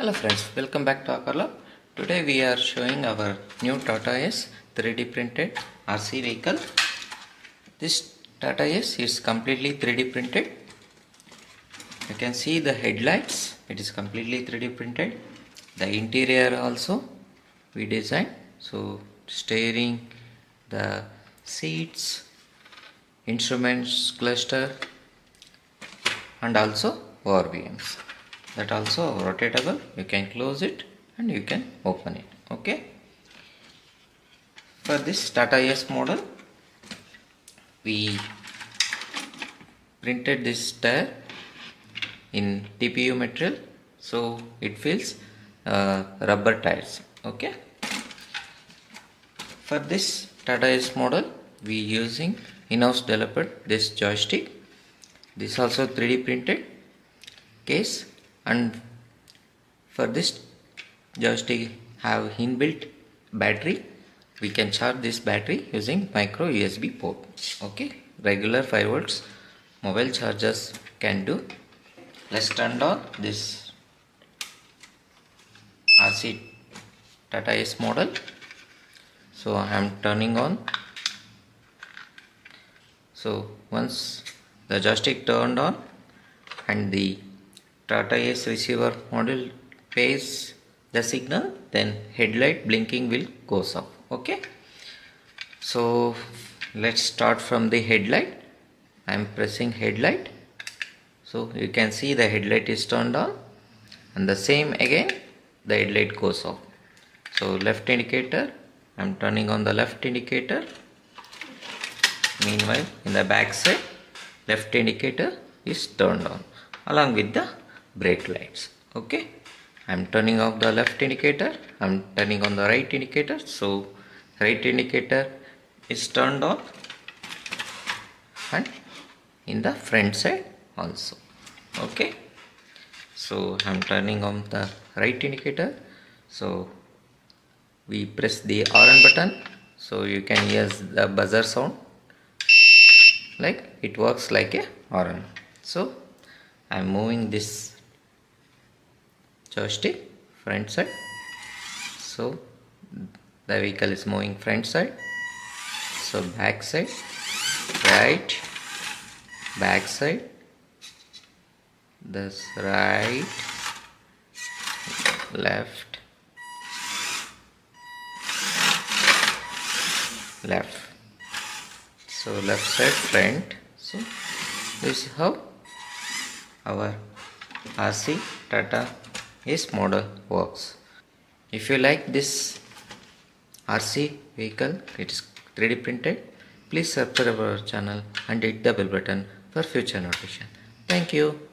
Hello friends, welcome back to Aakaar Lab. Today we are showing our new Tata Ace 3D printed RC vehicle. This Tata Ace is completely 3D printed. You can see the headlights, it is completely 3D printed. The interior also we designed. So steering, the seats, instruments cluster and also ORVMs that also rotatable. You can close it and you can open it. Okay? For this Tata Ace model we printed this tire in TPU material so it feels uh, rubber tires. Okay? For this Tata Ace model we using in-house developed this joystick. This also 3D printed case and for this joystick have inbuilt battery. We can charge this battery using micro USB port. Okay? Regular 5 volts mobile chargers can do. Let's turn on this RC Tata Ace model. So I am turning on. So once the joystick turned on and the Tata Ace receiver model pays the signal then headlight blinking will goes off. Okay? So let's start from the headlight. I am pressing headlight. So you can see the headlight is turned on. And the same again the headlight goes off. So left indicator. I am turning on the left indicator. Meanwhile in the back side left indicator is turned on along with the brake lights okay? I'm turning off the left indicator. I'm turning on the right indicator. So right indicator is turned on and in the front side also. Okay? So i'm turning on the right indicator. So we press the RN button. So you can hear the buzzer sound. Like it works like a horn so I'm moving this joystick front side. So the vehicle is moving front side. So back side right back side. This right left left. So left side front. So this is how our RC Tata Ace model works. If you like this RC vehicle it is 3D printed please subscribe our channel and hit the bell button for future notification. Thank you